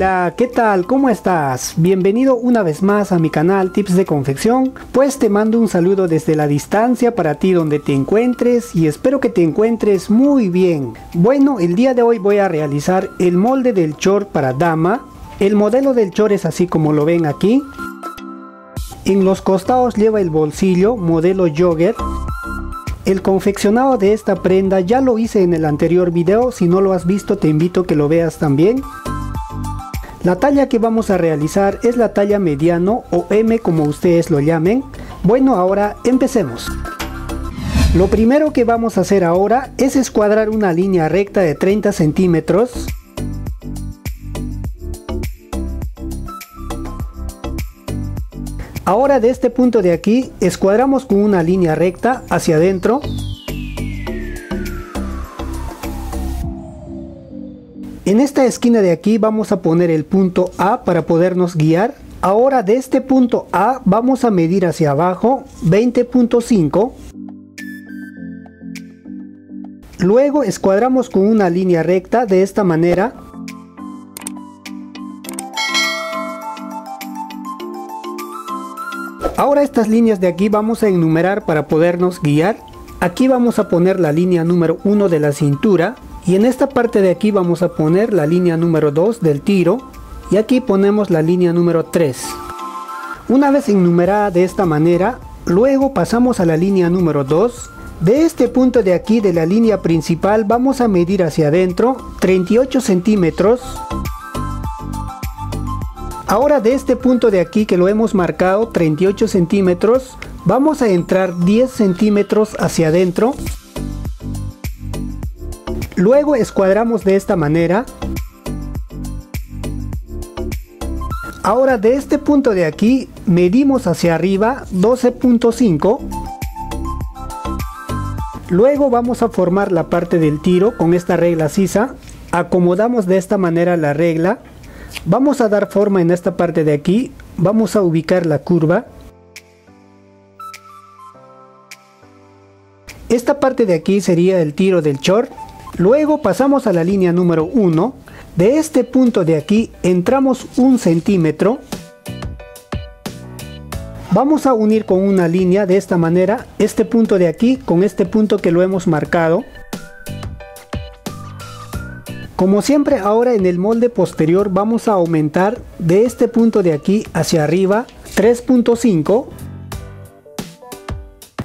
Hola, ¿qué tal? ¿Cómo estás? Bienvenido una vez más a mi canal Tips de Confección. Pues te mando un saludo desde la distancia para ti donde te encuentres y espero que te encuentres muy bien. Bueno, el día de hoy voy a realizar el molde del short para dama. El modelo del short es así como lo ven aquí. En los costados lleva el bolsillo modelo jogger. El confeccionado de esta prenda ya lo hice en el anterior video, si no lo has visto te invito a que lo veas también. La talla que vamos a realizar es la talla mediano o M como ustedes lo llamen. Bueno, ahora empecemos. Lo primero que vamos a hacer ahora es escuadrar una línea recta de 30 centímetros. Ahora de este punto de aquí escuadramos con una línea recta hacia adentro En esta esquina de aquí vamos a poner el punto A para podernos guiar. Ahora de este punto A vamos a medir hacia abajo 20.5. Luego escuadramos con una línea recta de esta manera. Ahora estas líneas de aquí vamos a enumerar para podernos guiar. Aquí vamos a poner la línea número 1 de la cintura, y en esta parte de aquí vamos a poner la línea número 2 del tiro y aquí ponemos la línea número 3 una vez enumerada de esta manera luego pasamos a la línea número 2 de este punto de aquí de la línea principal vamos a medir hacia adentro 38 centímetros. Ahora de este punto de aquí que lo hemos marcado 38 centímetros vamos a entrar 10 centímetros hacia adentro Luego escuadramos de esta manera. Ahora de este punto de aquí medimos hacia arriba 12.5. Luego vamos a formar la parte del tiro con esta regla sisa. Acomodamos de esta manera la regla. Vamos a dar forma en esta parte de aquí. Vamos a ubicar la curva. Esta parte de aquí sería el tiro del short. Luego pasamos a la línea número 1. De este punto de aquí entramos un centímetro. Vamos a unir con una línea de esta manera este punto de aquí con este punto que lo hemos marcado. Como siempre ahora en el molde posterior vamos a aumentar de este punto de aquí hacia arriba 3.5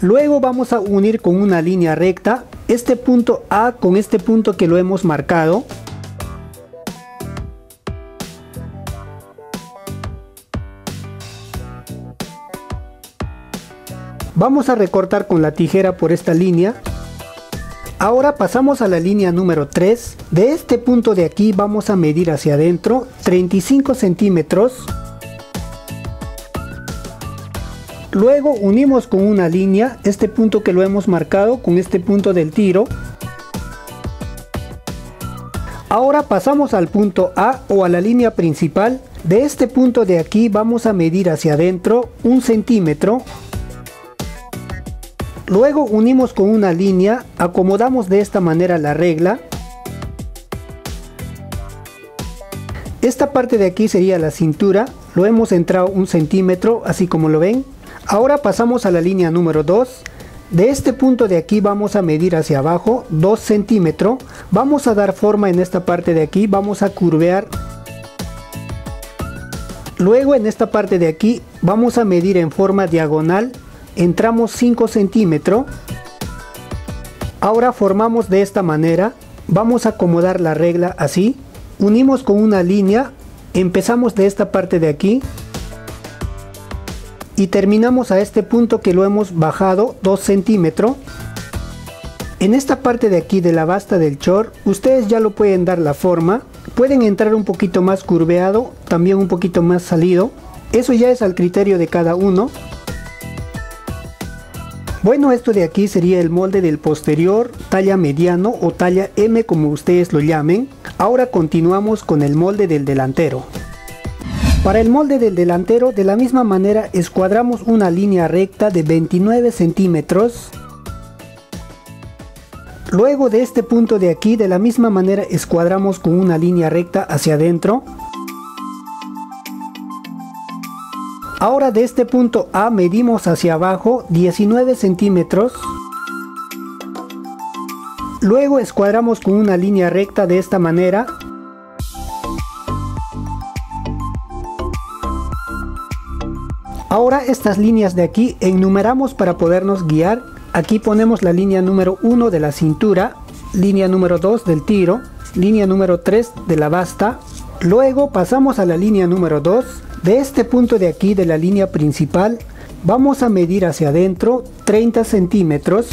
Luego vamos a unir con una línea recta este punto A con este punto que lo hemos marcado. Vamos a recortar con la tijera por esta línea. Ahora pasamos a la línea número 3. De este punto de aquí vamos a medir hacia adentro 35 centímetros. Luego unimos con una línea este punto que lo hemos marcado con este punto del tiro. Ahora pasamos al punto A o a la línea principal. De este punto de aquí vamos a medir hacia adentro un centímetro. Luego unimos con una línea, acomodamos de esta manera la regla. Esta parte de aquí sería la cintura, lo hemos entrado un centímetro, así como lo ven. Ahora pasamos a la línea número 2. De este punto de aquí vamos a medir hacia abajo 2 centímetros. Vamos a dar forma en esta parte de aquí. Vamos a curvear. Luego en esta parte de aquí vamos a medir en forma diagonal. Entramos 5 centímetros. Ahora formamos de esta manera. Vamos a acomodar la regla así. Unimos con una línea. Empezamos de esta parte de aquí y terminamos a este punto que lo hemos bajado 2 centímetros. En esta parte de aquí de la basta del short ustedes ya lo pueden dar la forma. Pueden entrar un poquito más curveado también un poquito más salido. Eso ya es al criterio de cada uno. Bueno esto de aquí sería el molde del posterior talla mediano o talla M como ustedes lo llamen. Ahora continuamos con el molde del delantero para el molde del delantero de la misma manera escuadramos una línea recta de 29 centímetros. Luego de este punto de aquí de la misma manera escuadramos con una línea recta hacia adentro. Ahora de este punto A medimos hacia abajo 19 centímetros. Luego escuadramos con una línea recta de esta manera Ahora estas líneas de aquí enumeramos para podernos guiar. Aquí ponemos la línea número 1 de la cintura, línea número 2 del tiro, línea número 3 de la basta. Luego pasamos a la línea número 2. De este punto de aquí de la línea principal vamos a medir hacia adentro 30 centímetros.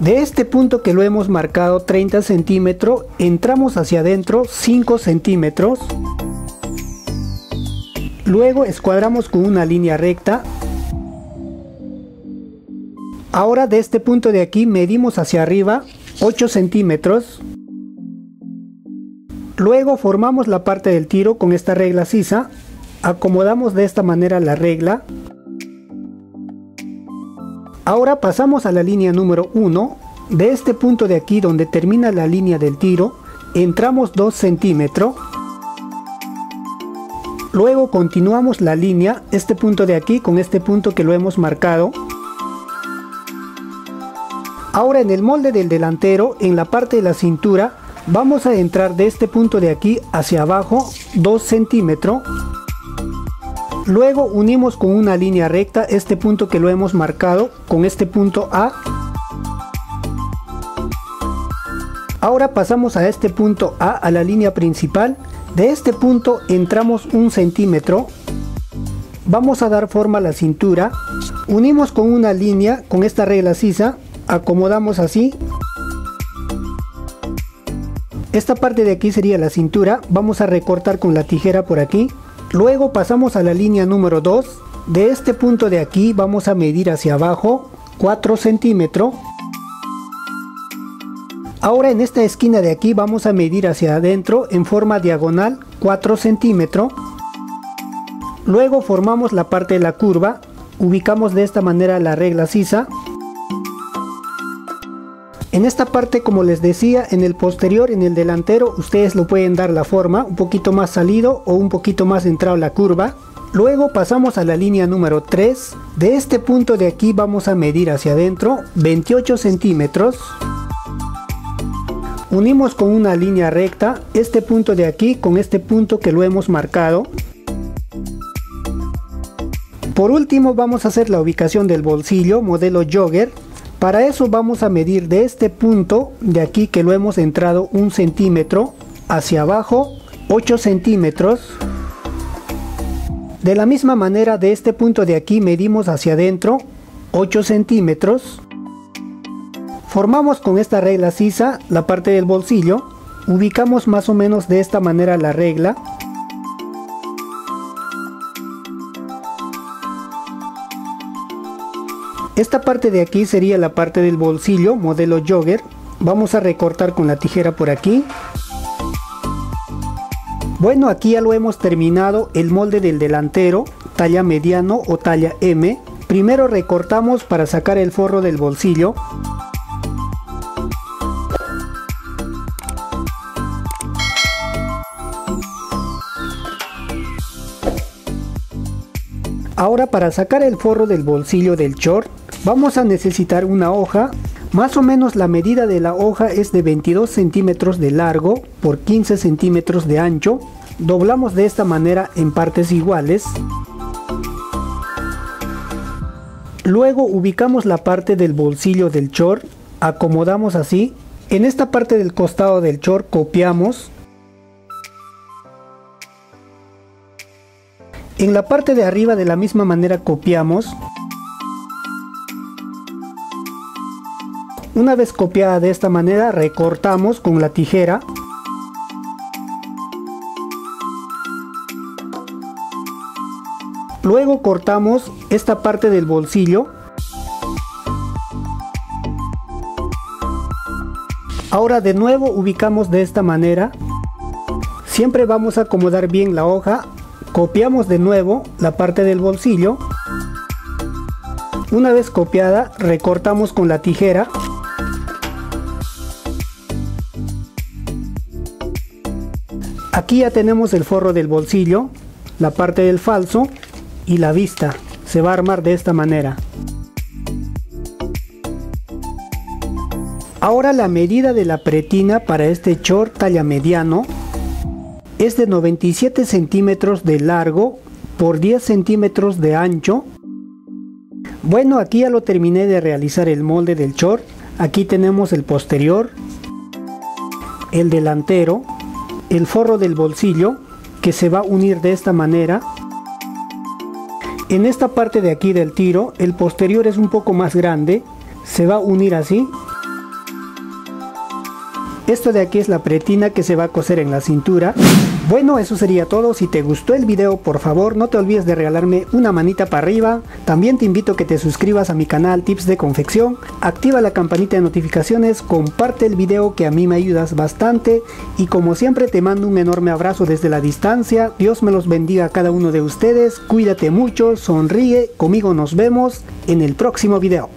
De este punto que lo hemos marcado 30 centímetros, entramos hacia adentro 5 centímetros. Luego escuadramos con una línea recta. Ahora de este punto de aquí medimos hacia arriba 8 centímetros. Luego formamos la parte del tiro con esta regla sisa. Acomodamos de esta manera la regla. Ahora pasamos a la línea número 1. De este punto de aquí donde termina la línea del tiro, entramos 2 centímetros. Luego continuamos la línea, este punto de aquí con este punto que lo hemos marcado. Ahora en el molde del delantero, en la parte de la cintura, vamos a entrar de este punto de aquí hacia abajo 2 centímetros. Luego unimos con una línea recta este punto que lo hemos marcado con este punto A. Ahora pasamos a este punto A, a la línea principal. De este punto entramos un centímetro. Vamos a dar forma a la cintura. Unimos con una línea, con esta regla sisa. Acomodamos así. Esta parte de aquí sería la cintura. Vamos a recortar con la tijera por aquí. Luego pasamos a la línea número 2. De este punto de aquí vamos a medir hacia abajo 4 centímetros. Ahora en esta esquina de aquí vamos a medir hacia adentro en forma diagonal 4 centímetros. Luego formamos la parte de la curva. Ubicamos de esta manera la regla sisa. En esta parte, como les decía, en el posterior, en el delantero, ustedes lo pueden dar la forma, un poquito más salido o un poquito más entrado la curva. Luego pasamos a la línea número 3. De este punto de aquí vamos a medir hacia adentro 28 centímetros. Unimos con una línea recta este punto de aquí con este punto que lo hemos marcado. Por último vamos a hacer la ubicación del bolsillo modelo jogger para eso vamos a medir de este punto de aquí que lo hemos entrado un centímetro hacia abajo 8 centímetros. De la misma manera de este punto de aquí medimos hacia adentro 8 centímetros. Formamos con esta regla sisa la parte del bolsillo. Ubicamos más o menos de esta manera la regla Esta parte de aquí sería la parte del bolsillo, modelo jogger. Vamos a recortar con la tijera por aquí. Bueno, aquí ya lo hemos terminado el molde del delantero, talla mediano o talla M. Primero recortamos para sacar el forro del bolsillo. Ahora para sacar el forro del bolsillo del short Vamos a necesitar una hoja. Más o menos la medida de la hoja es de 22 centímetros de largo por 15 centímetros de ancho. Doblamos de esta manera en partes iguales. Luego ubicamos la parte del bolsillo del short, acomodamos así. En esta parte del costado del short copiamos. En la parte de arriba de la misma manera copiamos. Una vez copiada de esta manera, recortamos con la tijera. Luego cortamos esta parte del bolsillo. Ahora de nuevo ubicamos de esta manera. Siempre vamos a acomodar bien la hoja. Copiamos de nuevo la parte del bolsillo. Una vez copiada, recortamos con la tijera. Aquí ya tenemos el forro del bolsillo. la parte del falso y la vista. Se va a armar de esta manera. Ahora la medida de la pretina para este short talla mediano es de 97 centímetros de largo por 10 centímetros de ancho. Bueno, aquí ya lo terminé de realizar el molde del short. Aquí tenemos el posterior, el delantero, el forro del bolsillo que se va a unir de esta manera. En esta parte de aquí del tiro, el posterior es un poco más grande, se va a unir así esto de aquí es la pretina que se va a coser en la cintura. Bueno, eso sería todo. Si te gustó el video, por favor, no te olvides de regalarme una manita para arriba. También te invito a que te suscribas a mi canal Tips de Confección. Activa la campanita de notificaciones, comparte el video que a mí me ayudas bastante. Y como siempre te mando un enorme abrazo desde la distancia. Dios me los bendiga a cada uno de ustedes. Cuídate mucho, sonríe. Conmigo nos vemos en el próximo video.